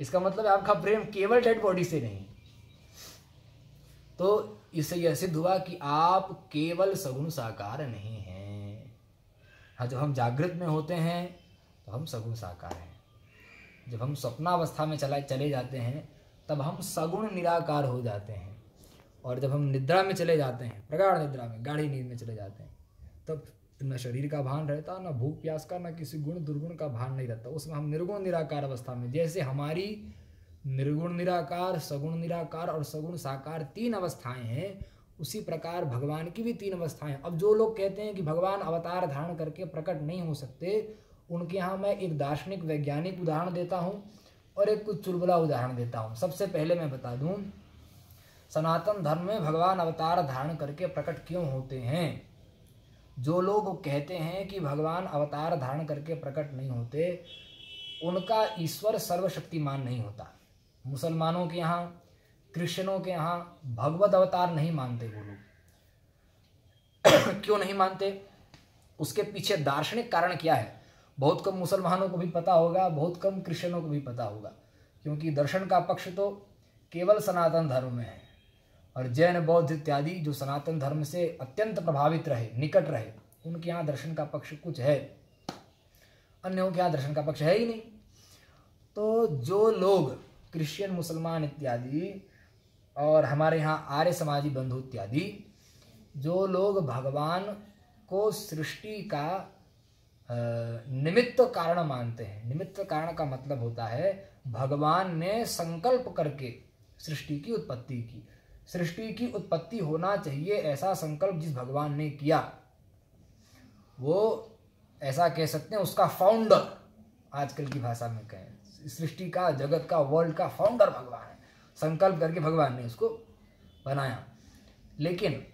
इसका मतलब आपका प्रेम केवल डेड बॉडी से नहीं। तो इससे यह सिद्ध हुआ कि आप केवल सगुण साकार नहीं हैं। हाँ जब हम जागृत में होते हैं तो हम सगुण साकार हैं। जब हम स्वप्नावस्था में चला, चले जाते हैं, तब हम सगुण निराकार हो जाते हैं। और जब हम निद्रा में चले जाते हैं, प्रगाढ़ निद्रा में, गाढ़ी नींद में चले जाते हैं, तब न शरीर का भान रहता, न भूख प्यास का, न किसी गुण दुर्गुण का भान नहीं रहता। उसमें हम निर्गुण निराकार अवस्था में, जैसे हमारी निर्गुण निराकार, सगुण निराकार और सगुण साकार तीन अवस्थाएँ हैं, उसी प्रकार भगवान की भी तीन अवस्थाएँ अब जो लोग कहते हैं कि भगवान अवतार धारण करके प्रकट नहीं हो सकते, उनके यहाँ मैं एक दार्शनिक वैज्ञानिक उदाहरण देता हूँ और एक कुछ चुलबुला उदाहरण देता हूँ। सबसे पहले मैं बता दूँ, सनातन धर्म में भगवान अवतार धारण करके प्रकट क्यों होते हैं? जो लोग कहते हैं कि भगवान अवतार धारण करके प्रकट नहीं होते, उनका ईश्वर सर्वशक्तिमान नहीं होता। मुसलमानों के यहाँ, क्रिश्चियनों के यहाँ भगवत अवतार नहीं मानते वो लोग। क्यों नहीं मानते? उसके पीछे दार्शनिक कारण क्या है? बहुत कम मुसलमानों को भी पता होगा, बहुत कम क्रिश्चियनों को भी पता होगा। क्योंकि दर्शन का पक्ष तो केवल सनातन धर्म में है। और जैन, बौद्ध इत्यादि जो सनातन धर्म से अत्यंत प्रभावित रहे, निकट रहे, उनके यहाँ दर्शन का पक्ष कुछ है। अन्यों के यहाँ दर्शन का पक्ष है ही नहीं। तो जो लोग क्रिश्चियन, मुसलमान इत्यादि और हमारे यहाँ आर्य समाजी बंधु इत्यादि, जो लोग भगवान को सृष्टि का निमित्त कारण मानते हैं। निमित्त कारण का मतलब होता है, भगवान ने संकल्प करके सृष्टि की, उत्पत्ति की। सृष्टि की उत्पत्ति होना चाहिए ऐसा संकल्प जिस भगवान ने किया। वो ऐसा कह सकते हैं, उसका फाउंडर आजकल की भाषा में कहें। सृष्टि का, जगत का वर्ल्ड का फाउंडर भगवान है। संकल्प करके भगवान ने उसको बनाया। लेकिन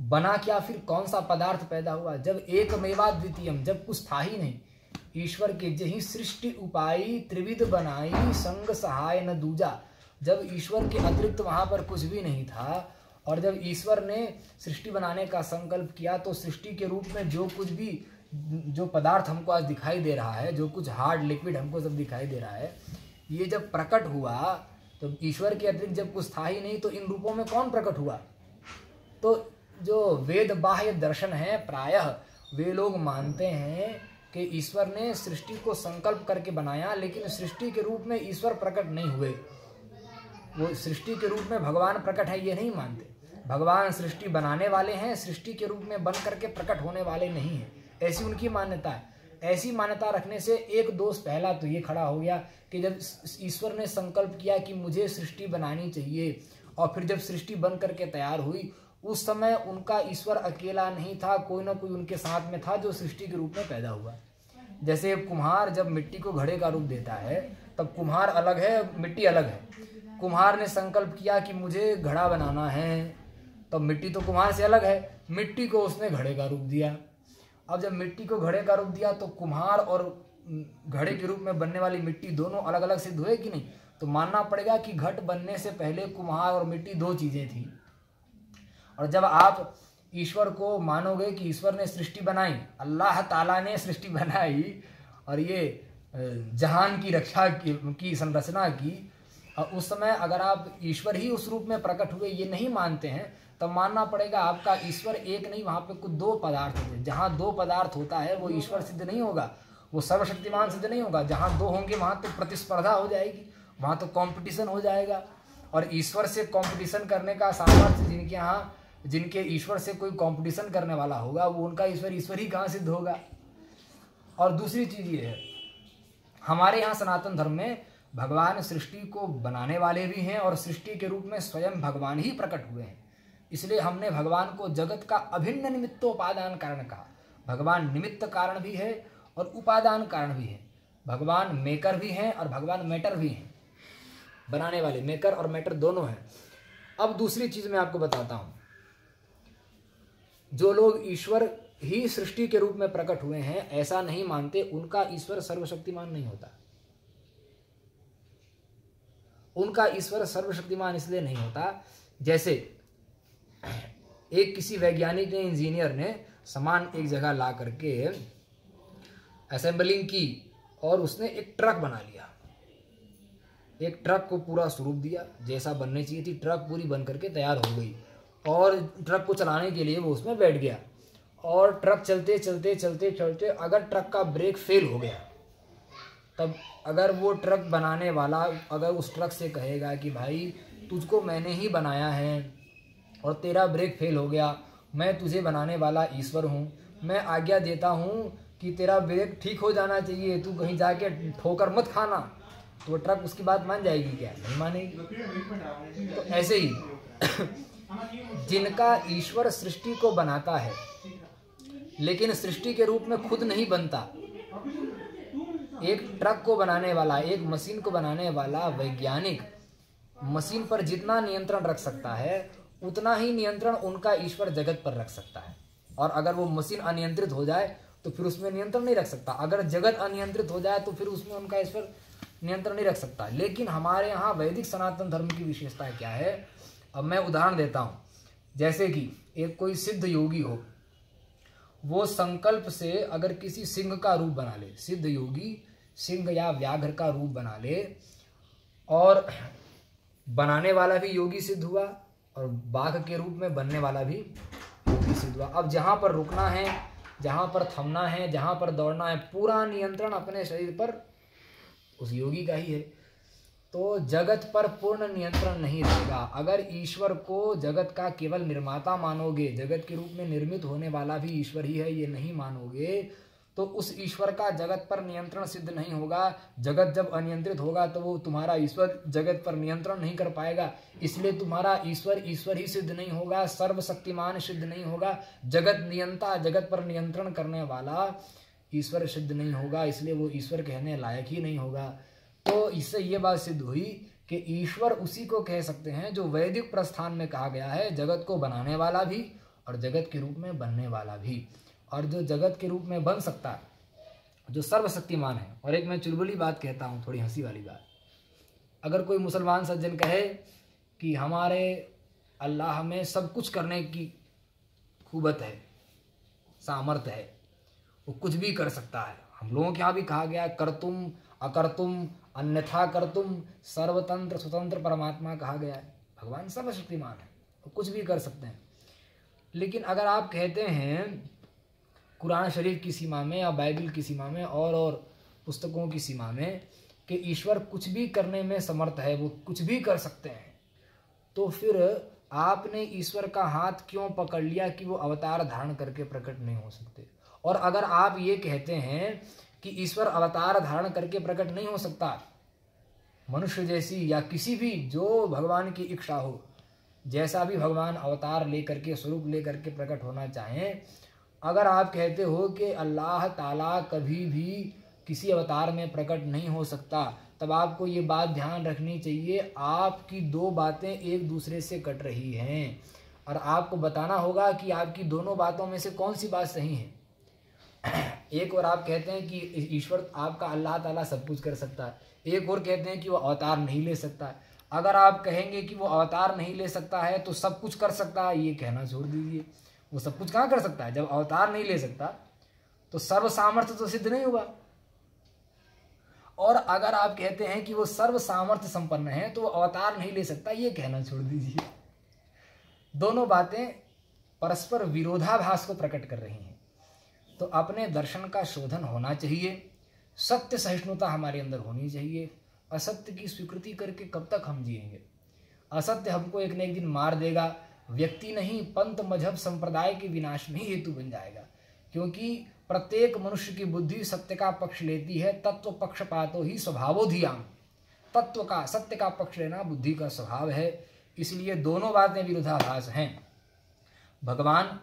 बना क्या, फिर कौन सा पदार्थ पैदा हुआ? जब एक मेवा द्वितीयम, जब कुछ था ही नहीं। ईश्वर के जही सृष्टि उपाई त्रिविध बनाई, संग सहाय न दूजा। जब ईश्वर के अतिरिक्त वहाँ पर कुछ भी नहीं था और जब ईश्वर ने सृष्टि बनाने का संकल्प किया तो सृष्टि के रूप में जो कुछ भी, जो पदार्थ हमको आज दिखाई दे रहा है, जो कुछ हार्ड लिक्विड हमको सब दिखाई दे रहा है, ये जब प्रकट हुआ तो ईश्वर के अतिरिक्त जब कुछ था ही नहीं तो इन रूपों में कौन प्रकट हुआ? तो जो वेद बाह्य दर्शन है प्रायः, वे लोग मानते हैं कि ईश्वर ने सृष्टि को संकल्प करके बनाया, लेकिन सृष्टि के रूप में ईश्वर प्रकट नहीं हुए। वो सृष्टि के रूप में भगवान प्रकट है, ये नहीं मानते। भगवान सृष्टि बनाने वाले हैं, सृष्टि के रूप में बन करके प्रकट होने वाले नहीं हैं। ऐसी उनकी मान्यता है। ऐसी मान्यता रखने से एक दोष पहला तो ये खड़ा हो गया कि जब ईश्वर ने संकल्प किया कि मुझे सृष्टि बनानी चाहिए, और फिर जब सृष्टि बन करके तैयार हुई, उस समय उनका ईश्वर अकेला नहीं था, कोई ना कोई उनके साथ में था जो सृष्टि के रूप में पैदा हुआ। जैसे कुम्हार जब मिट्टी को घड़े का रूप देता है तब कुम्हार अलग है, मिट्टी अलग है। कुम्हार ने संकल्प किया कि मुझे घड़ा बनाना है। तो मिट्टी तो कुम्हार से अलग है। मिट्टी को उसने घड़े का रूप दिया। अब जब मिट्टी को घड़े का रूप दिया तो कुम्हार और घड़े के रूप में बनने वाली मिट्टी दोनों अलग अलग सिद्ध हुए कि नहीं? तो मानना पड़ेगा कि घट बनने से पहले कुम्हार और मिट्टी दो चीज़ें थी। और जब आप ईश्वर को मानोगे कि ईश्वर ने सृष्टि बनाई, अल्लाह ताला ने सृष्टि बनाई, और ये जहान की रक्षा की, की संरचना की उस समय अगर आप ईश्वर ही उस रूप में प्रकट हुए ये नहीं मानते हैं तब मानना पड़ेगा आपका ईश्वर एक नहीं वहाँ पे कुछ दो पदार्थ होते जहाँ दो पदार्थ होता है वो ईश्वर सिद्ध नहीं होगा वो सर्वशक्तिमान सिद्ध नहीं होगा। जहाँ दो होंगे वहाँ तो प्रतिस्पर्धा हो जाएगी वहाँ तो कंपटीशन हो जाएगा। और ईश्वर से कंपटीशन करने का सामर्थ्य जिनके यहाँ जिनके ईश्वर से कोई कंपटीशन करने वाला होगा वो उनका ईश्वर ईश्वर ही कहाँ सिद्ध होगा? और दूसरी चीज़ ये है हमारे यहाँ सनातन धर्म में भगवान सृष्टि को बनाने वाले भी हैं और सृष्टि के रूप में स्वयं भगवान ही प्रकट हुए हैं। इसलिए हमने भगवान को जगत का अभिन्न निमित्तोपादान कारण कहा। भगवान निमित्त कारण भी है और उपादान कारण भी है। भगवान मेकर भी हैं और भगवान मैटर भी हैं। बनाने वाले मेकर और मैटर दोनों हैं। अब दूसरी चीज़ मैं आपको बताता हूँ। जो लोग ईश्वर ही सृष्टि के रूप में प्रकट हुए हैं, ऐसा नहीं मानते, उनका ईश्वर सर्वशक्तिमान नहीं होता। उनका ईश्वर सर्वशक्तिमान इसलिए नहीं होता, जैसे एक किसी वैज्ञानिक ने, इंजीनियर ने सामान एक जगह ला करके असेंबलिंग की और उसने एक ट्रक बना लिया। एक ट्रक को पूरा स्वरूप दिया, जैसा बनने चाहिए थी ट्रक पूरी बन करके तैयार हो गई। और ट्रक को चलाने के लिए वो उसमें बैठ गया। और ट्रक चलते चलते चलते चलते अगर ट्रक का ब्रेक फेल हो गया, तब अगर वो ट्रक बनाने वाला अगर उस ट्रक से कहेगा कि भाई, तुझको मैंने ही बनाया है और तेरा ब्रेक फेल हो गया, मैं तुझे बनाने वाला ईश्वर हूँ, मैं आज्ञा देता हूँ कि तेरा ब्रेक ठीक हो जाना चाहिए, तू कहीं जाके ठोकर मत खाना। तो ट्रक उसकी बात मान जाएगी क्या? नहीं मानेगी। तो ऐसे ही, जिनका ईश्वर सृष्टि को बनाता है लेकिन सृष्टि के रूप में खुद नहीं बनता। एक ट्रक को बनाने वाला, एक मशीन को बनाने वाला वैज्ञानिक मशीन पर जितना नियंत्रण रख सकता है, उतना ही नियंत्रण उनका ईश्वर जगत पर रख सकता है। और अगर वो मशीन अनियंत्रित हो जाए तो फिर उसमें नियंत्रण नहीं रख सकता। अगर जगत अनियंत्रित हो जाए तो फिर उसमें उनका ईश्वर नियंत्रण नहीं रख सकता। लेकिन हमारे यहाँ वैदिक सनातन धर्म की विशेषता क्या है? अब मैं उदाहरण देता हूँ। जैसे कि एक कोई सिद्ध योगी हो वो संकल्प से अगर किसी सिंह का रूप बना ले, सिद्ध योगी सिंह या व्याघ्र का रूप बना ले, और बनाने वाला भी योगी सिद्ध हुआ, और बाघ के रूप में बनने वाला भी योगी सिद्ध हुआ। अब जहाँ पर रुकना है, जहाँ पर थमना है, जहाँ पर दौड़ना है, पूरा नियंत्रण अपने शरीर पर उस योगी का ही है। तो जगत पर पूर्ण नियंत्रण नहीं रहेगा। अगर ईश्वर को जगत का केवल निर्माता मानोगे, जगत के रूप में निर्मित होने वाला भी ईश्वर ही है, ये नहीं मानोगे तो उस ईश्वर का जगत पर नियंत्रण सिद्ध नहीं होगा। जगत जब अनियंत्रित होगा तो वो तुम्हारा ईश्वर जगत पर नियंत्रण नहीं कर पाएगा। इसलिए तुम्हारा ईश्वर ईश्वर ही सिद्ध नहीं होगा, सर्वशक्तिमान सिद्ध नहीं होगा। जगत नियंता जगत पर नियंत्रण करने वाला ईश्वर सिद्ध नहीं होगा, इसलिए वो ईश्वर कहने लायक ही नहीं होगा। तो इससे ये बात सिद्ध हुई कि ईश्वर उसी को कह सकते हैं जो वैदिक प्रस्थान में कहा गया है, जगत को बनाने वाला भी और जगत के रूप में बनने वाला भी। और जो जगत के रूप में बन सकता है जो सर्वशक्तिमान है, और एक मैं चुलबुली बात कहता हूँ, थोड़ी हँसी वाली बात। अगर कोई मुसलमान सज्जन कहे कि हमारे अल्लाह में सब कुछ करने की खूबत है सामर्थ्य है, वो कुछ भी कर सकता है। हम लोगों के यहाँ भी कहा गया कर तुम अकर तुम अन्यथा कर तुम सर्वतंत्र स्वतंत्र परमात्मा कहा गया है। भगवान सर्वशक्तिमान है, वो कुछ भी कर सकते हैं। लेकिन अगर आप कहते हैं, कुरान शरीफ की सीमा में या बाइबल की सीमा में और और पुस्तकों की सीमा में कि ईश्वर कुछ भी करने में समर्थ है, वो कुछ भी कर सकते हैं तो फिर आपने ईश्वर का हाथ क्यों पकड़ लिया कि वो अवतार धारण करके प्रकट नहीं हो सकते? और अगर आप ये कहते हैं कि ईश्वर अवतार धारण करके प्रकट नहीं हो सकता। मनुष्य जैसी या किसी भी जो भगवान की इच्छा हो, जैसा भी भगवान अवतार लेकर के, स्वरूप लेकर के प्रकट होना चाहें, अगर आप कहते हो कि अल्लाह ताला कभी भी किसी अवतार में प्रकट नहीं हो सकता, तब आपको ये बात ध्यान रखनी चाहिए, आपकी दो बातें एक दूसरे से कट रही हैं। और आपको बताना होगा कि आपकी दोनों बातों में से कौन सी बात सही है। एक और आप कहते हैं कि ईश्वर आपका अल्लाह ताला सब कुछ कर सकता है। एक और कहते हैं कि वो अवतार नहीं ले सकता है। अगर आप कहेंगे कि वो अवतार नहीं ले सकता है तो सब कुछ कर सकता है, ये कहना छोड़ दीजिए। वो सब कुछ कहाँ कर सकता है? जब अवतार नहीं ले सकता तो सर्व सामर्थ्य तो सिद्ध नहीं हुआ और अगर आप कहते हैं कि वो सर्व सामर्थ्य संपन्न है तो वो अवतार नहीं ले सकता, ये कहना छोड़ दीजिए। दोनों बातें परस्पर विरोधाभास को प्रकट कर रही हैं। तो अपने दर्शन का शोधन होना चाहिए। सत्य सहिष्णुता हमारे अंदर होनी चाहिए। असत्य की स्वीकृति करके कब तक हम जिएँगे? असत्य हमको एक न एक दिन मार देगा। व्यक्ति नहीं, पंत मज़हब संप्रदाय के विनाश में ही हेतु बन जाएगा। क्योंकि प्रत्येक मनुष्य की बुद्धि सत्य का पक्ष लेती है, तत्व पक्षपातो ही स्वभावोधियाम तत्व का, सत्य का पक्ष लेना बुद्धि का स्वभाव है। इसलिए दोनों बातें विरोधाभास हैं। भगवान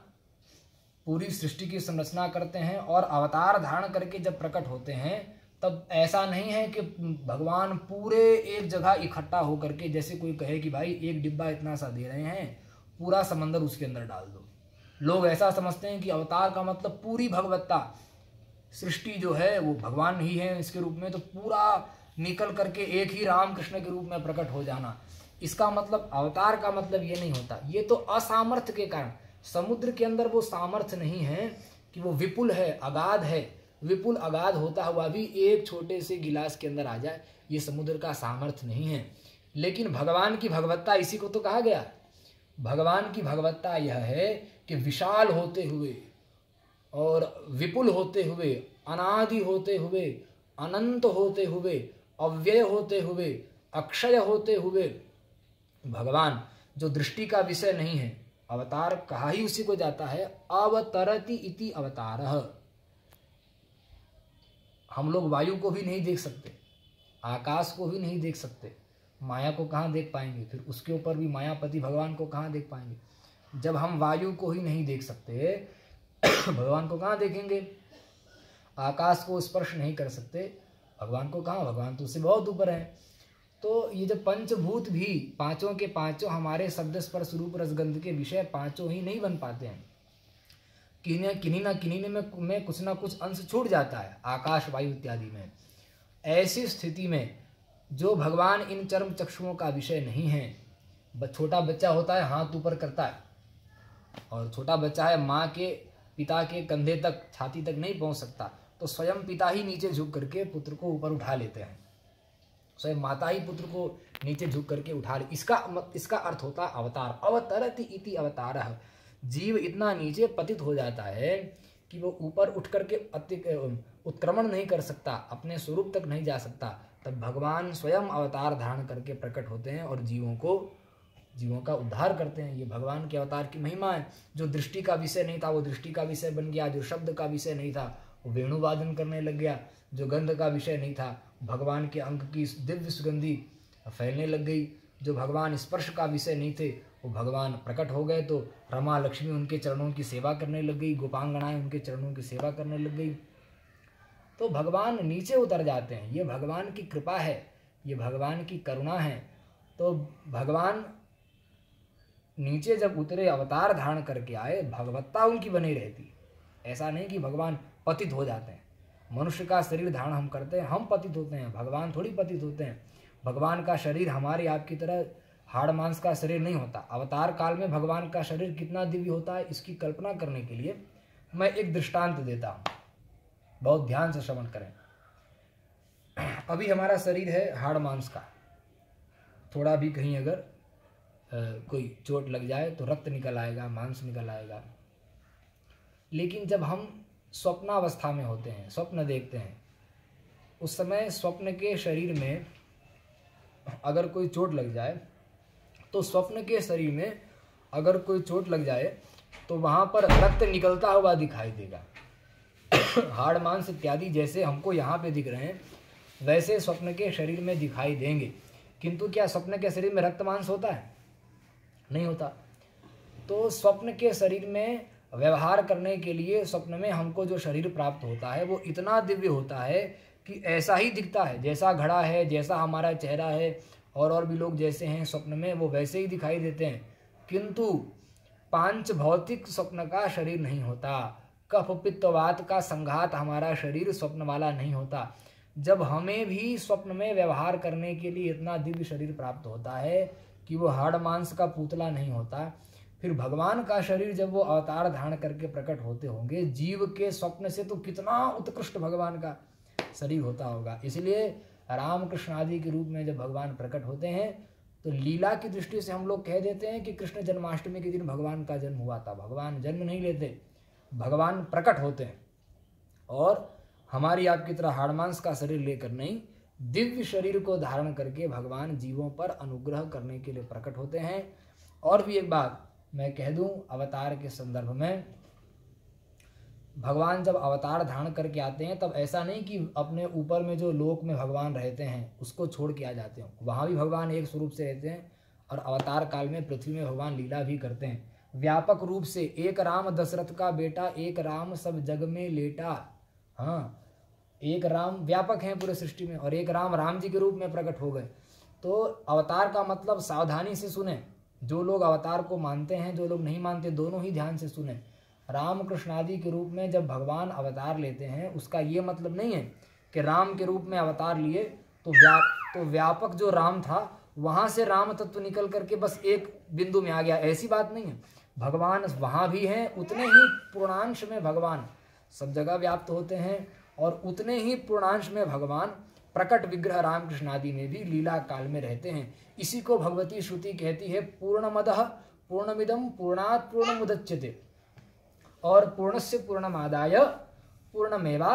पूरी सृष्टि की संरचना करते हैं और अवतार धारण करके जब प्रकट होते हैं, तब ऐसा नहीं है कि भगवान पूरे एक जगह इकट्ठा होकर के, जैसे कोई कहे कि भाई एक डिब्बा इतना सा दे रहे हैं, पूरा समंदर उसके अंदर डाल दो। लोग ऐसा समझते हैं कि अवतार का मतलब पूरी भगवत्ता, सृष्टि जो है वो भगवान ही है इसके रूप में तो पूरा निकल करके एक ही राम कृष्ण के रूप में प्रकट हो जाना। इसका मतलब अवतार का मतलब ये नहीं होता। ये तो असामर्थ्य के कारण समुद्र के अंदर वो सामर्थ्य नहीं है कि वो विपुल है, अगाध है। विपुल अगाध होता हुआ भी एक छोटे से गिलास के अंदर आ जाए, ये समुद्र का सामर्थ्य नहीं है। लेकिन भगवान की भगवत्ता, इसी को तो कहा गया। भगवान की भगवत्ता यह है कि विशाल होते हुए और विपुल होते हुए, अनादि होते हुए, अनंत होते हुए, अव्यय होते हुए, अक्षय होते हुए भगवान, जो दृष्टि का विषय नहीं है अवतार कहा ही उसी को जाता है, अवतरति इति अवतार। हम लोग वायु को भी नहीं देख सकते, आकाश को भी नहीं देख सकते, माया को कहाँ देख पाएँगे? फिर उसके ऊपर भी मायापति भगवान को कहाँ देख पाएँगे? जब हम वायु को ही नहीं देख सकते, भगवान को कहाँ देखेंगे? आकाश को स्पर्श नहीं कर सकते, भगवान को कहाँ? भगवान तो उससे बहुत ऊपर है। तो ये जो पंचभूत भी, पाँचों के पाँचों हमारे शब्द स्पर्श रूप रसगंध के विषय पाँचों ही नहीं बन पाते हैं। किन्हीं किन्हीं ना किन्हीं में में कुछ ना कुछ अंश छूट जाता है, आकाश, वायु इत्यादि में। ऐसी स्थिति में जो भगवान इन चर्म चक्षुओं का विषय नहीं है छोटा बच्चा होता है, हाथ ऊपर करता है। और छोटा बच्चा है, माँ के, पिता के कंधे तक, छाती तक नहीं पहुँच सकता तो स्वयं पिता ही नीचे झुक करके पुत्र को ऊपर उठा लेते हैं। स्वयं माता ही पुत्र को नीचे झुक करके उठा ले। इसका इसका अर्थ होता अवतार। अवतरति इति अवतार। जीव इतना नीचे पतित हो जाता है कि वो ऊपर उठ करके उत्क्रमण नहीं कर सकता, अपने स्वरूप तक नहीं जा सकता। तब भगवान स्वयं अवतार धारण करके प्रकट होते हैं और जीवों को जीवों का उद्धार करते हैं। ये भगवान के अवतार की महिमा है। जो दृष्टि का विषय नहीं था, वो दृष्टि का विषय बन गया। जो शब्द का विषय नहीं था, वो वेणुवादन करने लग गया। जो गंध का विषय नहीं था भगवान के अंक की दिव्य सुगंधी फैलने लग गई। जो भगवान स्पर्श का विषय नहीं थे, वो भगवान प्रकट हो गए तो रमा लक्ष्मी उनके चरणों की सेवा करने लग गई गोपांगनाएँ उनके चरणों की सेवा करने लग गई। तो भगवान नीचे उतर जाते हैं। ये भगवान की कृपा है, ये भगवान की करुणा है। तो भगवान नीचे जब उतरे, अवतार धारण करके आए, भगवत्ता उनकी बनी रहती। ऐसा नहीं कि भगवान पतित हो जाते हैं। मनुष्य का शरीर धारण हम करते हैं हम पतित होते हैं भगवान थोड़ी पतित होते हैं। भगवान का शरीर हमारे आपकी तरह हाड़ मांस का शरीर नहीं होता। अवतार काल में भगवान का शरीर कितना दिव्य होता है इसकी कल्पना करने के लिए मैं एक दृष्टांत देता हूँ। बहुत ध्यान से श्रवण करें। अभी हमारा शरीर है हाड़ मांस का। थोड़ा भी कहीं अगर आ, कोई चोट लग जाए तो रक्त निकल आएगा मांस निकल आएगा। लेकिन जब हम स्वप्नावस्था में होते हैं, स्वप्न देखते हैं। उस समय स्वप्न के शरीर में अगर कोई चोट लग जाए तो स्वप्न के शरीर में अगर कोई चोट लग जाए तो वहाँ पर रक्त निकलता हुआ दिखाई देगा। हाड़, मांस इत्यादि जैसे हमको यहाँ पे दिख रहे हैं, वैसे स्वप्न के शरीर में दिखाई देंगे। किंतु क्या स्वप्न के शरीर में रक्त, मांस होता है? नहीं होता। तो स्वप्न के शरीर में व्यवहार करने के लिए स्वप्न में हमको जो शरीर प्राप्त होता है, वो इतना दिव्य होता है कि ऐसा ही दिखता है। जैसा घड़ा है, जैसा हमारा चेहरा है, और और भी लोग जैसे हैं स्वप्न में, वो वैसे ही दिखाई देते हैं। किंतु पाँच भौतिक स्वप्न का शरीर नहीं होता। कफ पित्तवात का संघात हमारा शरीर स्वप्न वाला नहीं होता। जब हमें भी स्वप्न में व्यवहार करने के लिए इतना दिव्य शरीर प्राप्त होता है कि वो हाड़ मांस का पुतला नहीं होता फिर भगवान का शरीर जब वो अवतार धारण करके प्रकट होते होंगे, जीव के स्वप्न से तो कितना उत्कृष्ट भगवान का शरीर होता होगा। इसलिए राम कृष्ण आदि के रूप में जब भगवान प्रकट होते हैं तो लीला की दृष्टि से हम लोग कह देते हैं कि कृष्ण जन्माष्टमी के दिन भगवान का जन्म हुआ था। भगवान जन्म नहीं लेते, भगवान प्रकट होते हैं। और हमारी आपकी तरह हाड़मांस का शरीर लेकर नहीं, दिव्य शरीर को धारण करके भगवान जीवों पर अनुग्रह करने के लिए प्रकट होते हैं। और भी एक बात मैं कह दूँ, अवतार के संदर्भ में, भगवान जब अवतार धारण करके आते हैं, तब ऐसा नहीं कि अपने ऊपर में जो लोक में भगवान रहते हैं, उसको छोड़ के आ जाते हो। वहाँ भी भगवान एक स्वरूप से रहते हैं और अवतार काल में पृथ्वी में भगवान लीला भी करते हैं। व्यापक रूप से, एक राम दशरथ का बेटा, एक राम सब जग में लेटा। हाँ एक राम व्यापक हैं पूरे सृष्टि में और एक राम राम जी के रूप में प्रकट हो गए। तो अवतार का मतलब सावधानी से सुने जो लोग अवतार को मानते हैं, जो लोग नहीं मानते, दोनों ही ध्यान से सुने। राम कृष्ण आदि के रूप में जब भगवान अवतार लेते हैं, उसका ये मतलब नहीं है कि राम के रूप में अवतार लिए तो व्याप तो व्यापक जो राम था, वहाँ से राम तत्व निकल करके बस एक बिंदु में आ गया। ऐसी बात नहीं है। भगवान वहाँ भी हैं, उतने ही पूर्णांश में भगवान सब जगह व्याप्त होते हैं और उतने ही पूर्णांश में भगवान प्रकट विग्रह रामकृष्ण आदि में भी लीला काल में रहते हैं। इसी को भगवती श्रुति कहती है, पूर्णमद पूर्णमिदम पूर्णात पूर्ण मुदच्यते और पूर्ण से पूर्णमादाय पूर्णमेवा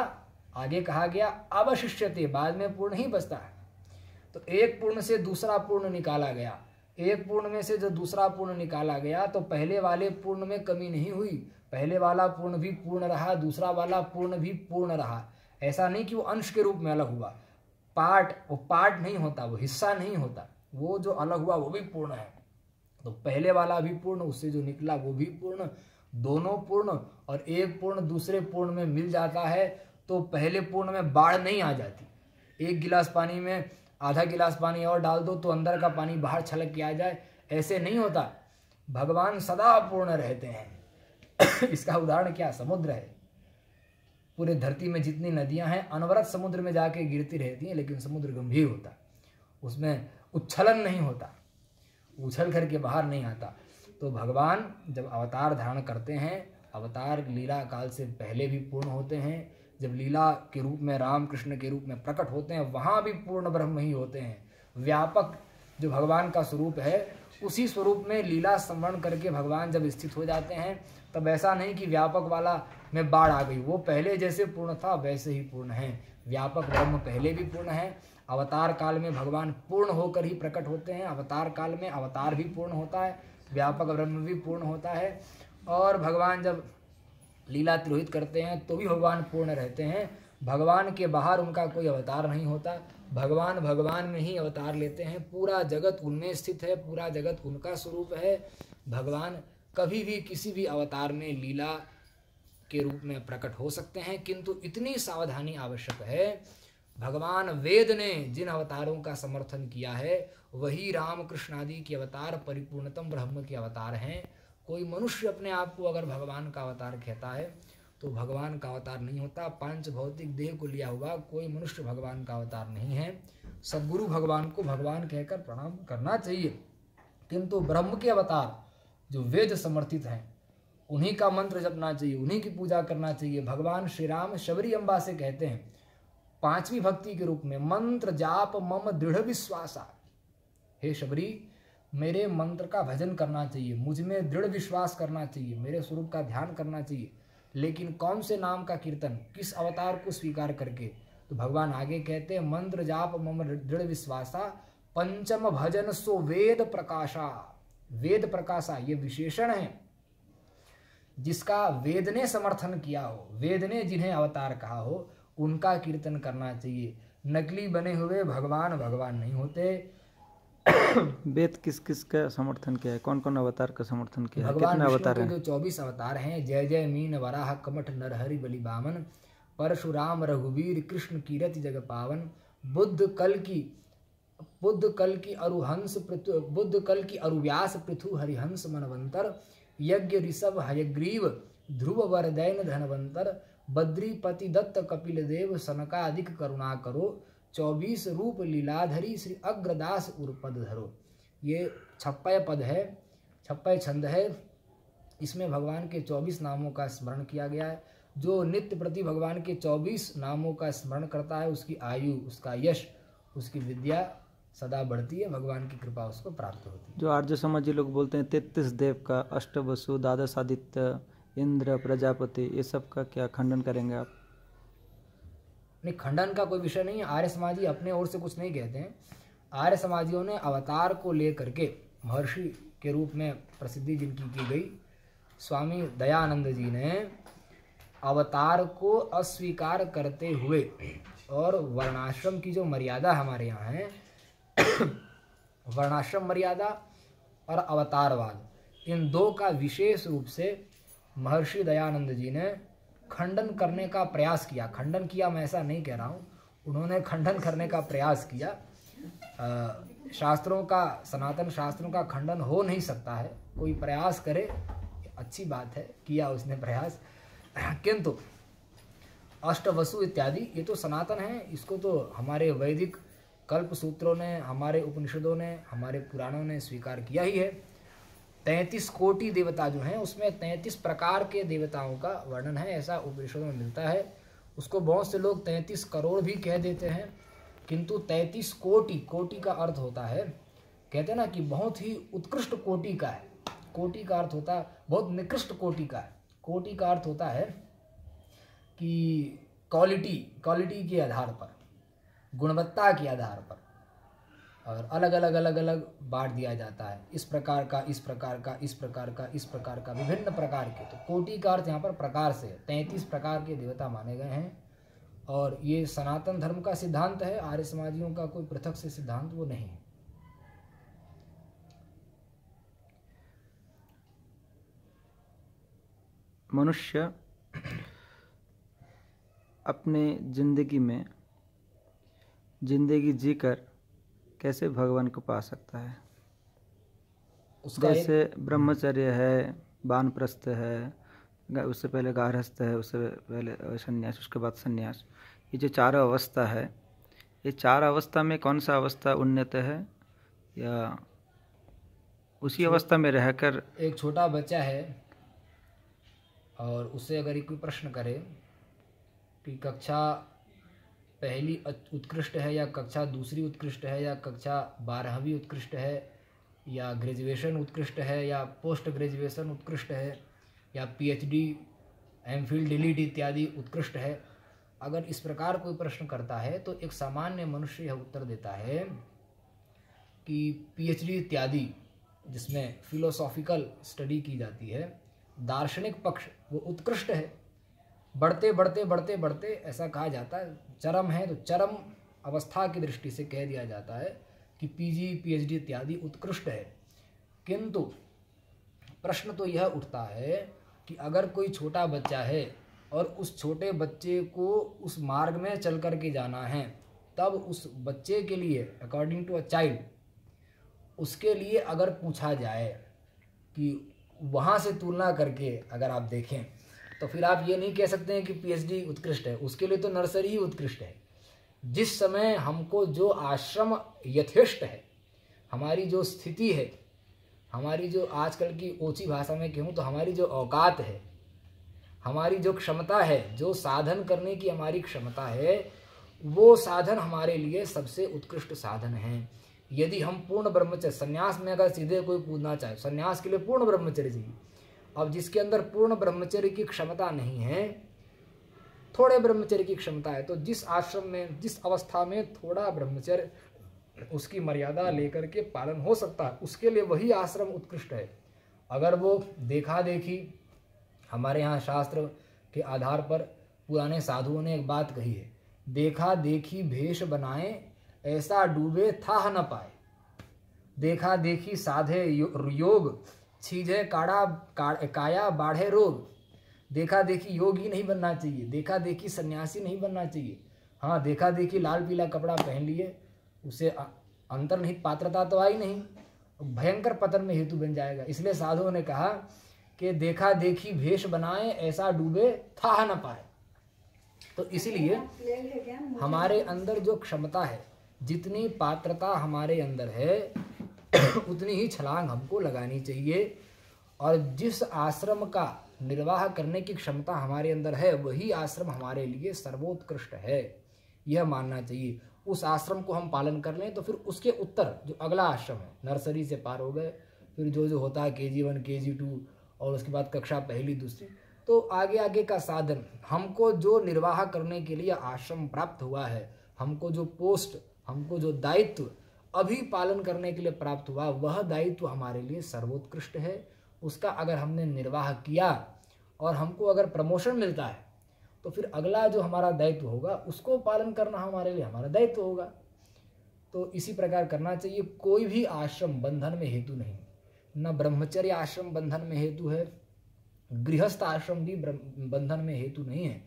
आगे कहा गया, अवशिष्यते, बाद में पूर्ण ही बचता है। तो एक पूर्ण से दूसरा पूर्ण निकाला गया। एक पूर्ण में से जो दूसरा पूर्ण निकाला गया तो पहले वाले पूर्ण में कमी नहीं हुई। पहले वाला पूर्ण भी पूर्ण रहा, दूसरा वाला पूर्ण भी पूर्ण रहा। ऐसा नहीं कि वो अंश के रूप में अलग हुआ। पार्ट, वो पार्ट नहीं होता, वो हिस्सा नहीं होता, वो जो अलग हुआ, वो भी पूर्ण है। तो पहले वाला भी पूर्ण, उससे जो निकला, वो भी पूर्ण, दोनों पूर्ण और एक पूर्ण दूसरे पूर्ण में मिल जाता है तो पहले पूर्ण में बाढ़ नहीं आ जाती। एक गिलास पानी में आधा गिलास पानी और डाल दो तो अंदर का पानी बाहर छलक के आ जाए। ऐसे नहीं होता। भगवान सदा पूर्ण रहते हैं। इसका उदाहरण क्या? समुद्र है। पूरे धरती में जितनी नदियाँ हैं, अनवरत समुद्र में जाके गिरती रहती हैं, लेकिन समुद्र गंभीर होता उसमें उच्छलन नहीं होता, उछल करके बाहर नहीं आता। तो भगवान जब अवतार धारण करते हैं, अवतार लीला काल से पहले भी पूर्ण होते हैं। जब लीला के रूप में राम कृष्ण के रूप में प्रकट होते हैं, वहाँ भी पूर्ण ब्रह्म ही होते हैं। व्यापक जो भगवान का स्वरूप है उसी स्वरूप में लीला स्मरण करके भगवान जब स्थित हो जाते हैं, तब ऐसा नहीं कि व्यापक वाला में बाढ़ आ गई। वो पहले जैसे पूर्ण था, वैसे ही पूर्ण है। व्यापक ब्रह्म पहले भी पूर्ण है। अवतार काल में भगवान पूर्ण होकर ही प्रकट होते हैं। अवतार काल में अवतार भी पूर्ण होता है। व्यापक ब्रह्म भी पूर्ण होता है। और भगवान जब लीला तिरोहित करते हैं तो भी भगवान पूर्ण रहते हैं। भगवान के बाहर उनका कोई अवतार नहीं होता। भगवान भगवान में ही अवतार लेते हैं। पूरा जगत उनमें स्थित है, पूरा जगत उनका स्वरूप है। भगवान कभी भी किसी भी अवतार में लीला के रूप में प्रकट हो सकते हैं, किंतु इतनी सावधानी आवश्यक है। भगवान वेद ने जिन अवतारों का समर्थन किया है, वही राम कृष्ण आदि के अवतार, परिपूर्णतम ब्रह्म के अवतार हैं। कोई मनुष्य अपने आप को अगर भगवान का अवतार कहता है तो भगवान का अवतार नहीं होता। पाँच भौतिक देह को लिया हुआ कोई मनुष्य भगवान का अवतार नहीं है। सदगुरु भगवान को भगवान कहकर प्रणाम करना चाहिए। किंतु ब्रह्म के अवतार जो वेद समर्थित हैं, उन्हीं का मंत्र जपना चाहिए, उन्हीं की पूजा करना चाहिए। भगवान श्री राम शबरी अम्बा से कहते हैं, पांचवी भक्ति के रूप में, मंत्र जाप मम दृढ़ विश्वासा। हे शबरी, मेरे मंत्र का भजन करना चाहिए, मुझमें दृढ़ विश्वास करना चाहिए, मेरे स्वरूप का ध्यान करना चाहिए। लेकिन कौन से नाम का कीर्तन? किस अवतार को स्वीकार करके? तो भगवान आगे कहते हैं, मंत्र जाप मम दृढ़ विश्वासा, पंचम भजन सो वेद प्रकाशा। वेद प्रकाशा, ये विशेषण है। जिसका वेद ने समर्थन किया हो, वेद ने जिन्हें अवतार कहा हो, उनका कीर्तन करना चाहिए। नकली बने हुए भगवान भगवान नहीं होते। वेद किस किस का समर्थन किया है? कौन कौन अवतार का समर्थन किया है? कितने अवतार हैं? जो चौबीस अवतार हैं जय जय मीन वराह कमठ नरहरि बलि बामन परशुराम रघुवीर कृष्ण कीरति जग पावन बुद्ध कल की बुद्ध कल की अरुहंस पृथु बुद्ध कल की अरुव्यास पृथु हरिहंस मनवंतर यज्ञ ऋषभ हयग्रीव ध्रुव वरदैन धनवंतर बद्रीपति दत्त कपिल देव सनकादिक करुणा करो चौबीस रूप लीलाधरी श्री अग्रदास उर्पद धरो। ये छप्पय पद है छप्पय छंद है। इसमें भगवान के चौबीस नामों का स्मरण किया गया है। जो नित्य प्रति भगवान के चौबीस नामों का स्मरण करता है, उसकी आयु, उसका यश, उसकी विद्या सदा बढ़ती है। भगवान की कृपा उसको प्राप्त होती है। जो आर्य समाजी लोग बोलते हैं तैतीस देव का अष्ट वसु द्वादश आदित्य इंद्र, प्रजापति, ये सब का क्या खंडन करेंगे आप? नहीं खंडन का कोई विषय नहीं है। आर्य समाजी अपने ओर से कुछ नहीं कहते हैं। आर्य समाजियों ने अवतार को लेकर के महर्षि के रूप में प्रसिद्धि जिनकी की गई, स्वामी दयानंद जी ने अवतार को अस्वीकार करते हुए और वर्णाश्रम की जो मर्यादा हमारे यहाँ है, वर्णाश्रम मर्यादा और अवतारवाद, इन दो का विशेष रूप से महर्षि दयानंद जी ने खंडन करने का प्रयास किया। खंडन किया मैं ऐसा नहीं कह रहा हूँ। उन्होंने खंडन करने का प्रयास किया। शास्त्रों का, सनातन शास्त्रों का खंडन हो नहीं सकता है। कोई प्रयास करे, अच्छी बात है, किया उसने प्रयास। किंतु अष्टवसु इत्यादि, ये तो सनातन है। इसको तो हमारे वैदिक कल्प सूत्रों ने, हमारे उपनिषदों ने, हमारे पुराणों ने स्वीकार किया ही है। तैंतीस कोटि देवता जो हैं, उसमें तैंतीस प्रकार के देवताओं का वर्णन है, ऐसा उपनिषदों में मिलता है। उसको बहुत से लोग तैंतीस करोड़ भी कह देते हैं, किंतु तैतीस कोटि कोटि का अर्थ होता है, कहते हैं ना कि बहुत ही उत्कृष्ट कोटि का है। कोटि का अर्थ होता है बहुत निकृष्ट कोटि का है। कोटि का अर्थ होता है कि क्वालिटी क्वालिटी के आधार पर, गुणवत्ता के आधार पर। और अलग अलग अलग अलग बांट दिया जाता है। इस प्रकार का, इस प्रकार का, इस प्रकार का, इस प्रकार का, विभिन्न प्रकार के। तो कोटि का अर्थ यहाँ पर प्रकार से तैंतीस प्रकार के देवता माने गए हैं। और ये सनातन धर्म का सिद्धांत है। आर्य समाजियों का कोई पृथक से सिद्धांत वो नहीं है। मनुष्य अपने ज़िंदगी में ज़िंदगी जीकर कैसे भगवान को पा सकता है? जैसे ब्रह्मचर्य है वानप्रस्थ है उससे पहले गारहस्थ है उससे पहले संन्यास उसके बाद संन्यास। ये जो चारों अवस्था है ये चार अवस्था में कौन सा अवस्था उन्नत है? या उसी अवस्था में रहकर एक छोटा बच्चा है और उससे अगर कोई प्रश्न करे कि कक्षा पहली उत्कृष्ट है या कक्षा दूसरी उत्कृष्ट है या कक्षा बारहवीं उत्कृष्ट है या ग्रेजुएशन उत्कृष्ट है या पोस्ट ग्रेजुएशन उत्कृष्ट है या पीएचडी एमफिल डिलीट इत्यादि उत्कृष्ट है। अगर इस प्रकार कोई प्रश्न करता है तो एक सामान्य मनुष्य यह उत्तर देता है कि पीएचडी इत्यादि, जिसमें फिलोसॉफिकल स्टडी की जाती है, दार्शनिक पक्ष, वो उत्कृष्ट है। बढ़ते बढ़ते बढ़ते बढ़ते ऐसा कहा जाता है। चरम है तो चरम अवस्था की दृष्टि से कह दिया जाता है कि पीजी, पीएचडी इत्यादि उत्कृष्ट है। किंतु प्रश्न तो यह उठता है कि अगर कोई छोटा बच्चा है और उस छोटे बच्चे को उस मार्ग में चल कर के जाना है, तब उस बच्चे के लिए अकॉर्डिंग टू अ चाइल्ड उसके लिए अगर पूछा जाए कि वहाँ से तुलना करके अगर आप देखें तो फिर आप ये नहीं कह सकते हैं कि पीएचडी उत्कृष्ट है। उसके लिए तो नर्सरी ही उत्कृष्ट है। जिस समय हमको जो आश्रम यथेष्ट है, हमारी जो स्थिति है, हमारी जो आजकल की ओछी भाषा में कहूँ तो हमारी जो औकात है, हमारी जो क्षमता है, जो साधन करने की हमारी क्षमता है, वो साधन हमारे लिए सबसे उत्कृष्ट साधन है। यदि हम पूर्ण ब्रह्मचर्य, संन्यास में अगर सीधे कोई कूदना चाहे, संन्यास के लिए पूर्ण ब्रह्मचर्य चाहिए अब जिसके अंदर पूर्ण ब्रह्मचर्य की क्षमता नहीं है, थोड़े ब्रह्मचर्य की क्षमता है तो जिस आश्रम में, जिस अवस्था में थोड़ा ब्रह्मचर्य, उसकी मर्यादा लेकर के पालन हो सकता है, उसके लिए वही आश्रम उत्कृष्ट है। अगर वो देखा देखी, हमारे यहाँ शास्त्र के आधार पर पुराने साधुओं ने एक बात कही है, देखा देखी भेष बनाए, ऐसा डूबे था न पाए। देखा देखी साधे यो- योग छीजे काड़ा का, काया बाढ़े रोग। देखा देखी योगी नहीं बनना चाहिए। देखा देखी सन्यासी नहीं बनना चाहिए। हाँ देखा देखी लाल पीला कपड़ा पहन लिए उसे अंतर्निहित पात्रता तो आई नहीं भयंकर पतन में हेतु बन जाएगा। इसलिए साधुओं ने कहा कि देखा देखी भेष बनाए ऐसा डूबे था न पाए। तो इसीलिए हमारे अंदर जो क्षमता है जितनी पात्रता हमारे अंदर है उतनी ही छलांग हमको लगानी चाहिए। और जिस आश्रम का निर्वाह करने की क्षमता हमारे अंदर है, वही आश्रम हमारे लिए सर्वोत्कृष्ट है। यह मानना चाहिए। उस आश्रम को हम पालन कर लें तो फिर उसके उत्तर जो अगला आश्रम है, नर्सरी से पार हो गए। फिर जो जो होता है के जी वन के जी टू, और उसके बाद कक्षा पहली, दूसरी। तो आगे आगे का साधन, हमको जो निर्वाह करने के लिए आश्रम प्राप्त हुआ है, हमको जो पोस्ट, हमको जो दायित्व अभी पालन करने के लिए प्राप्त हुआ, वह दायित्व हमारे लिए सर्वोत्कृष्ट है। उसका अगर हमने निर्वाह किया और हमको अगर प्रमोशन मिलता है तो फिर अगला जो हमारा दायित्व होगा, उसको पालन करना हमारे लिए हमारा दायित्व होगा। तो इसी प्रकार करना चाहिए, कोई भी आश्रम बंधन में हेतु नहीं। न ब्रह्मचर्य आश्रम बंधन में हेतु है, गृहस्थ आश्रम भी बंधन में हेतु नहीं है।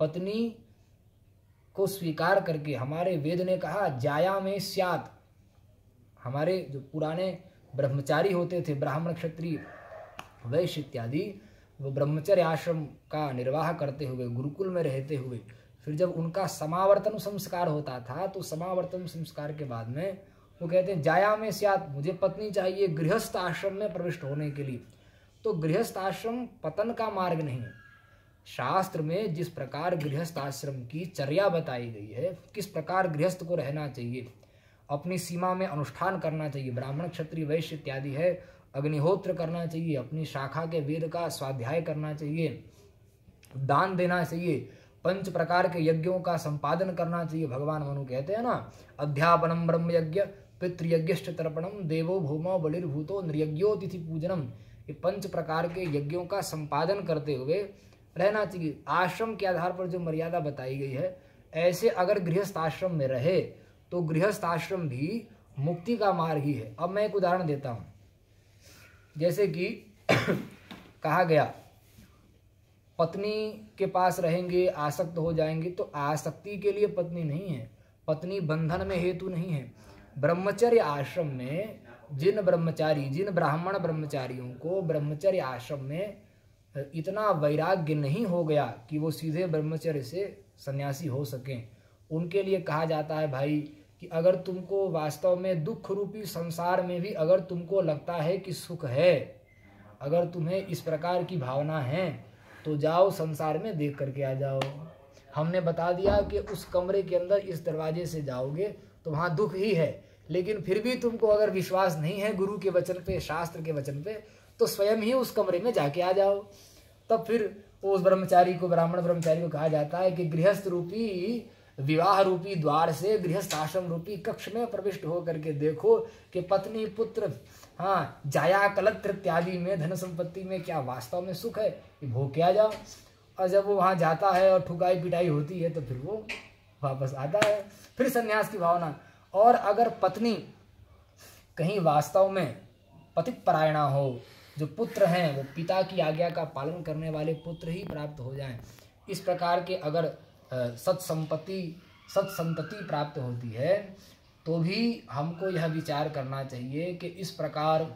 पत्नी को स्वीकार करके हमारे वेद ने कहा, जाया में स्यात। हमारे जो पुराने ब्रह्मचारी होते थे, ब्राह्मण क्षत्रिय, वैश्य इत्यादि, वो ब्रह्मचर्य आश्रम का निर्वाह करते हुए, गुरुकुल में रहते हुए, फिर जब उनका समावर्तन संस्कार होता था तो समावर्तन संस्कार के बाद में वो कहते हैं, जाया में स्यात, मुझे पत्नी चाहिए गृहस्थ आश्रम में प्रविष्ट होने के लिए। तो गृहस्थ आश्रम पतन का मार्ग नहीं शास्त्र में जिस प्रकार गृहस्थ आश्रम की चर्या बताई गई है, किस प्रकार गृहस्थ को रहना चाहिए अपनी सीमा में अनुष्ठान करना चाहिए। ब्राह्मण, क्षत्रिय, वैश्य इत्यादि है। अग्निहोत्र करना चाहिए। अपनी शाखा के वेद का स्वाध्याय करना चाहिए। दान देना चाहिए। पंच प्रकार के यज्ञों का संपादन करना चाहिए। भगवान मनु कहते हैं ना, अध्यापनम ब्रह्म यज्ञ पितृयज्ञ तर्पणम, देवो भूमो बलिर्भूतो तिथि पूजनम। ये पंच प्रकार के यज्ञों का संपादन करते हुए रहना चाहिए। आश्रम के आधार पर जो मर्यादा बताई गई है, ऐसे अगर गृहस्थ आश्रम में रहे तो गृहस्थ आश्रम भी मुक्ति का मार्ग ही है। अब मैं एक उदाहरण देता हूँ। जैसे कि कहा गया, पत्नी के पास रहेंगे, आसक्त हो जाएँगे तो आसक्ति के लिए पत्नी नहीं है। पत्नी बंधन में हेतु नहीं है। ब्रह्मचर्य आश्रम में जिन ब्रह्मचारी, जिन ब्राह्मण ब्रह्मचारियों को ब्रह्मचर्य आश्रम में इतना वैराग्य नहीं हो गया कि वो सीधे ब्रह्मचर्य से सन्यासी हो सकें, उनके लिए कहा जाता है, भाई कि अगर तुमको वास्तव में दुख रूपी संसार में भी अगर तुमको लगता है कि सुख है, अगर तुम्हें इस प्रकार की भावना है तो जाओ संसार में देख करके आ जाओ। हमने बता दिया कि उस कमरे के अंदर इस दरवाजे से जाओगे तो वहाँ दुख ही है। लेकिन फिर भी तुमको अगर विश्वास नहीं है गुरु के वचन पे, शास्त्र के वचन पे तो स्वयं ही उस कमरे में जाके आ जाओ। तब फिर उस ब्रह्मचारी को, ब्राह्मण ब्रह्मचारी को कहा जाता है कि गृहस्थ रूपी विवाह रूपी द्वार से गृहस्थ आश्रम रूपी कक्ष में प्रविष्ट हो करके देखो कि पत्नी, पुत्र हाँ जाया कलत्र इत्यादि में धन संपत्ति में क्या वास्तव में सुख है? ये भोग क्या जाओ। और जब वो वहाँ जाता है और ठुकाई पिटाई होती है तो फिर वो वापस आता है। फिर संन्यास की भावना। और अगर पत्नी कहीं वास्तव में पतित परायणा हो, जो पुत्र हैं, वो पिता की आज्ञा का पालन करने वाले पुत्र ही प्राप्त हो जाएँ, इस प्रकार के अगर सत्संपत्ति, सत्संतति प्राप्त होती है तो भी हमको यह विचार करना चाहिए कि इस प्रकार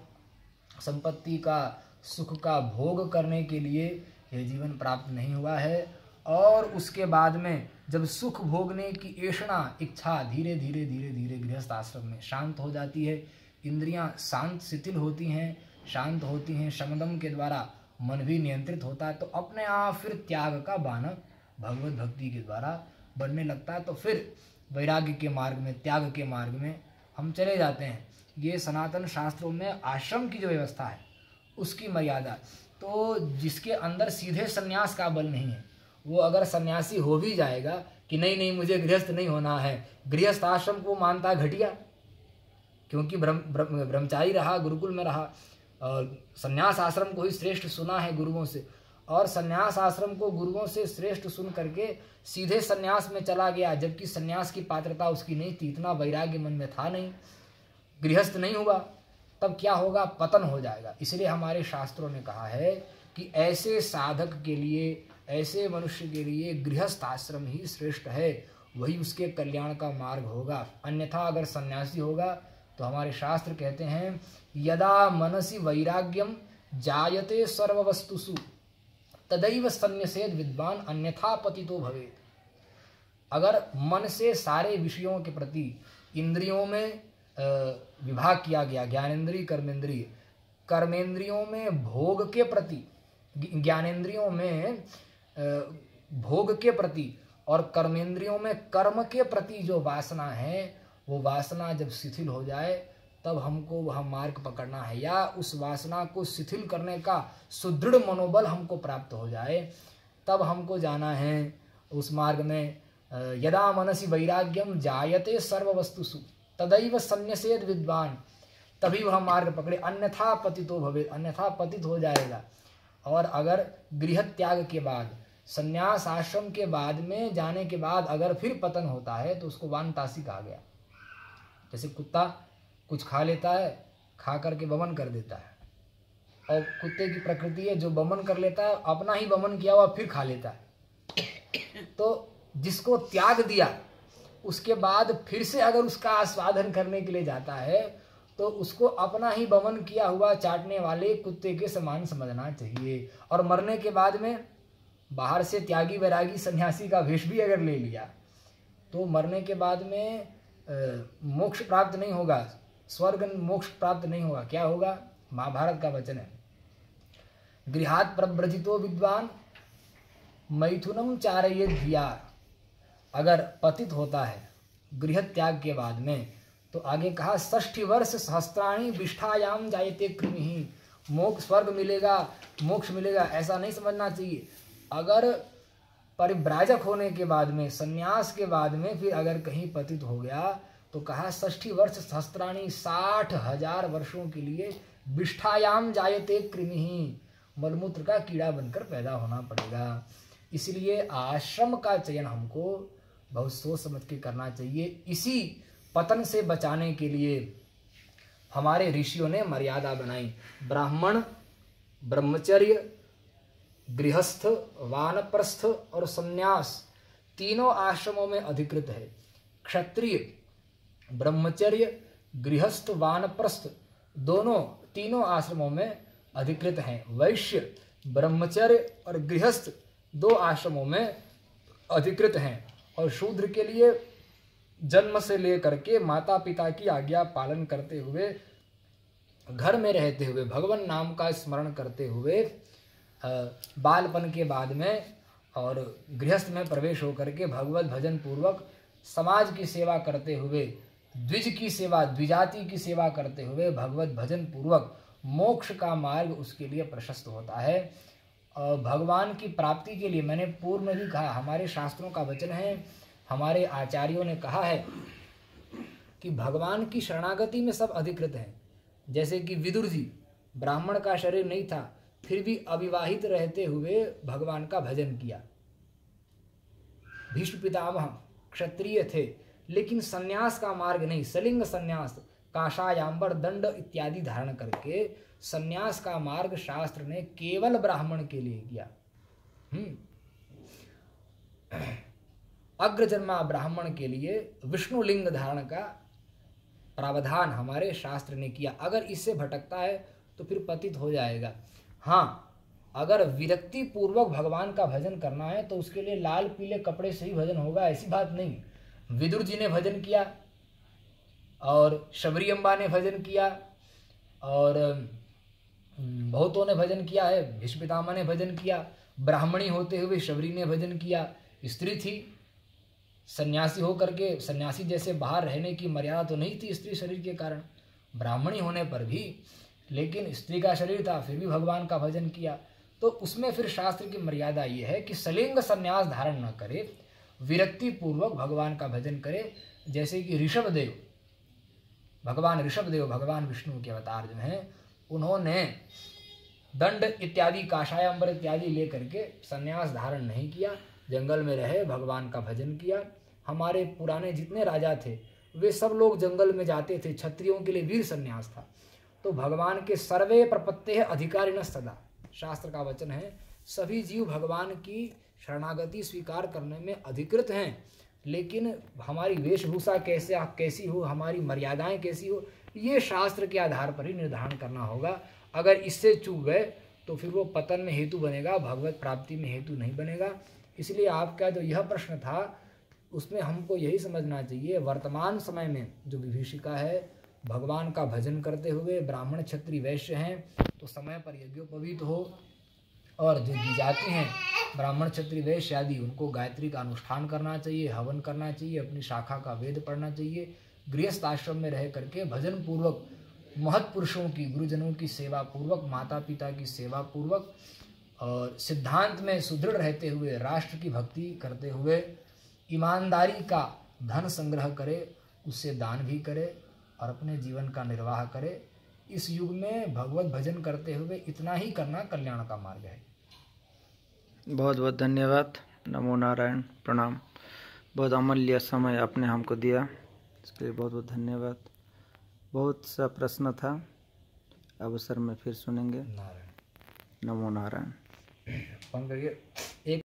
संपत्ति का सुख का भोग करने के लिए यह जीवन प्राप्त नहीं हुआ है। और उसके बाद में जब सुख भोगने की ऐषणा, इच्छा धीरे धीरे धीरे धीरे गृहस्थ आश्रम में शांत हो जाती है। इंद्रियाँ शांत, शिथिल होती हैं, शांत होती हैं, शमदम के द्वारा मन भी नियंत्रित होता है तो अपने आप फिर त्याग का बानक भगवत भक्ति के द्वारा बढ़ने लगता है तो फिर वैराग्य के मार्ग में, त्याग के मार्ग में हम चले जाते हैं। ये सनातन शास्त्रों में आश्रम की जो व्यवस्था है, उसकी मर्यादा। तो जिसके अंदर सीधे संन्यास का बल नहीं है, वो अगर सन्यासी हो भी जाएगा कि नहीं नहीं, मुझे गृहस्थ नहीं होना है, गृहस्थ आश्रम को मानता घटिया। क्योंकि ब्रह्मचारी रहा, गुरुकुल में रहा, और संन्यास आश्रम को ही श्रेष्ठ सुना है गुरुओं से। और संन्यास आश्रम को गुरुओं से श्रेष्ठ सुन करके सीधे संन्यास में चला गया, जबकि संन्यास की पात्रता उसकी नहीं थी। इतना वैराग्य मन में था नहीं। गृहस्थ नहीं हुआ, तब क्या होगा? पतन हो जाएगा। इसलिए हमारे शास्त्रों ने कहा है कि ऐसे साधक के लिए, ऐसे मनुष्य के लिए गृहस्थ आश्रम ही श्रेष्ठ है। वही उसके कल्याण का मार्ग होगा। अन्यथा अगर सन्यासी होगा तो हमारे शास्त्र कहते हैं, यदा मनसी वैराग्यम जायते सर्ववस्तुसु तदैव सन्यासेद विद्वान अन्यथा पति तो भवे अगर मन से सारे विषयों के प्रति इंद्रियों में विभाग किया गया, ज्ञानेन्द्रीय कर्मेंद्रिय कर्मेंद्रियों में भोग के प्रति, ज्ञानेन्द्रियों में भोग के प्रति और कर्मेंद्रियों में कर्म के प्रति जो वासना है, वो वासना जब शिथिल हो जाए तब हमको वह मार्ग पकड़ना है या उस वासना को शिथिल करने का सुदृढ़ मनोबल हमको प्राप्त हो जाए, तब हमको जाना है उस मार्ग में यदा मनसी वैराग्यम जायते सर्व वस्तुसु तदैव संन्यसेद विद्वान। तभी वह मार्ग पकड़े, अन्यथा पतितो भवे अन्यथा पतित हो जाएगा। और अगर गृह त्याग के बाद, संन्यास आश्रम के बाद में जाने के बाद अगर फिर पतन होता है तो उसको वानतासी कहा गया। जैसे कुत्ता कुछ खा लेता है, खा करके बमन कर देता है। और कुत्ते की प्रकृति है, जो बमन कर लेता है, अपना ही बमन किया हुआ फिर खा लेता है। तो जिसको त्याग दिया, उसके बाद फिर से अगर उसका आस्वादन करने के लिए जाता है तो उसको अपना ही बमन किया हुआ चाटने वाले कुत्ते के समान समझना चाहिए। और मरने के बाद में बाहर से त्यागी वैरागी सन्यासी का वेश भी अगर ले लिया तो मरने के बाद में मोक्ष प्राप्त नहीं होगा। स्वर्ग मोक्ष प्राप्त नहीं होगा। क्या होगा? महाभारत का वचन है। गृहात प्रव्रजितो विद्वान मैथुनम चारये धिया। अगर पतित होता है गृह त्याग के बाद में तो आगे कहा ष्ठी वर्ष सहस्त्राणी विष्ठायाम जायते कृमि। मोक्ष, स्वर्ग मिलेगा, मोक्ष मिलेगा, ऐसा नहीं समझना चाहिए। अगर परिव्राजक होने के बाद में, सन्यास के बाद में फिर अगर कहीं पतित हो गया तो कहा ष्ठी वर्ष सहस्त्राणी साठ हज़ार वर्षों के लिए विष्ठायाम जायते कृमि। मलमूत्र का कीड़ा बनकर पैदा होना पड़ेगा। इसलिए आश्रम का चयन हमको बहुत सोच समझ के करना चाहिए। इसी पतन से बचाने के लिए हमारे ऋषियों ने मर्यादा बनाई। ब्राह्मण, ब्रह्मचर्य, गृहस्थ, वानप्रस्थ और संन्यास तीनों आश्रमों में अधिकृत है। क्षत्रिय ब्रह्मचर्य, गृहस्थ, वानप्रस्थ दोनों तीनों आश्रमों में अधिकृत हैं। वैश्य, ब्रह्मचर्य और गृहस्थ दो आश्रमों में अधिकृत हैं और शूद्र के लिए जन्म से लेकर के माता पिता की आज्ञा पालन करते हुए, घर में रहते हुए, भगवान नाम का स्मरण करते हुए बालपन के बाद में और गृहस्थ में प्रवेश होकर के भगवत भजन पूर्वक समाज की सेवा करते हुए द्विज की सेवा, द्विजाति की सेवा करते हुए भगवत भजन पूर्वक मोक्ष का मार्ग उसके लिए प्रशस्त होता है। भगवान की प्राप्ति के लिए मैंने पूर्व में भी कहा, हमारे शास्त्रों का वचन है, हमारे आचार्यों ने कहा है कि भगवान की शरणागति में सब अधिकृत हैं। जैसे कि विदुर जी, ब्राह्मण का शरीर नहीं था, फिर भी अविवाहित रहते हुए भगवान का भजन किया। भीष्म पितामह क्षत्रिय थे लेकिन सन्यास का मार्ग नहीं, सलिंग सन्यास काशायांबर दंड इत्यादि धारण करके सन्यास का मार्ग शास्त्र ने केवल ब्राह्मण के लिए किया। हम्म। अग्रजन्मा ब्राह्मण के लिए विष्णु लिंग धारण का प्रावधान हमारे शास्त्र ने किया। अगर इससे भटकता है तो फिर पतित हो जाएगा। हाँ अगर विरक्ति पूर्वक भगवान का भजन करना है तो उसके लिए लाल पीले कपड़े से ही भजन होगा, ऐसी बात नहीं। विदुर जी ने भजन किया और शबरी अम्बा ने भजन किया और बहुतों ने भजन किया है भीष्म ने भजन किया, ब्राह्मणी होते हुए शबरी ने भजन किया, स्त्री थी, सन्यासी होकर के, सन्यासी जैसे बाहर रहने की मर्यादा तो नहीं थी स्त्री शरीर के कारण, ब्राह्मणी होने पर भी, लेकिन स्त्री का शरीर था, फिर भी भगवान का भजन किया। तो उसमें फिर शास्त्र की मर्यादा ये है कि सलिंग संन्यास धारण न करे विरक्ति पूर्वक भगवान का भजन करे, जैसे कि ऋषभदेव, भगवान ऋषभदेव, भगवान विष्णु के अवतार जो हैं, उन्होंने दंड इत्यादि काशायम्बर इत्यादि लेकर के संन्यास धारण नहीं किया, जंगल में रहे, भगवान का भजन किया। हमारे पुराने जितने राजा थे, वे सब लोग जंगल में जाते थे, क्षत्रियों के लिए वीर संन्यास था। तो भगवान के सर्वे प्रपत्ते अधिकारी न सदा। शास्त्र का वचन है, सभी जीव भगवान की शरणागति स्वीकार करने में अधिकृत हैं। लेकिन हमारी वेशभूषा कैसे कैसी हो, हमारी मर्यादाएँ कैसी हो, ये शास्त्र के आधार पर ही निर्धारण करना होगा। अगर इससे चूक गए तो फिर वो पतन में हेतु बनेगा, भगवत प्राप्ति में हेतु नहीं बनेगा। इसलिए आपका जो यह प्रश्न था, उसमें हमको यही समझना चाहिए, वर्तमान समय में जो विभीषिका है, भगवान का भजन करते हुए ब्राह्मण क्षत्रिय वैश्य हैं तो समय पर यज्ञोपवीत हो और जो जाति हैं, ब्राह्मण क्षत्रिय वैश्य आदि, उनको गायत्री का अनुष्ठान करना चाहिए, हवन करना चाहिए, अपनी शाखा का वेद पढ़ना चाहिए, गृहस्थ आश्रम में रह करके भजन पूर्वक महत्पुरुषों की, गुरुजनों की सेवा पूर्वक माता पिता की सेवा पूर्वक, और सिद्धांत में सुदृढ़ रहते हुए, राष्ट्र की भक्ति करते हुए, ईमानदारी का धन संग्रह करे, उससे दान भी करे और अपने जीवन का निर्वाह करे। इस युग में भगवत भजन करते हुए इतना ही करना कल्याण का मार्ग है। बहुत बहुत धन्यवाद। नमो नारायण। प्रणाम। बहुत अमूल्य समय आपने हमको दिया। इसके लिए बहुत बहुत धन्यवाद। बहुत सा प्रश्न था। अवसर में फिर सुनेंगे। नारायण। नमो नारायण। एक